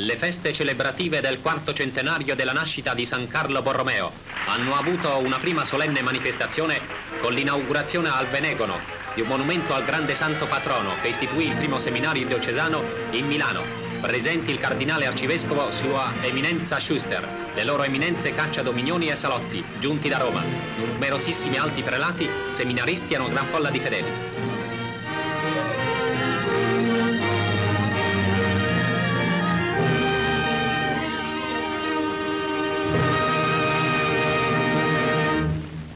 Le feste celebrative del quarto centenario della nascita di San Carlo Borromeo hanno avuto una prima solenne manifestazione con l'inaugurazione al Venegono di un monumento al grande santo patrono che istituì il primo seminario diocesano in Milano, presenti il cardinale arcivescovo Sua Eminenza Schuster, le loro eminenze Caccia Dominioni e Salotti, giunti da Roma, numerosissimi alti prelati, seminaristi e una gran folla di fedeli.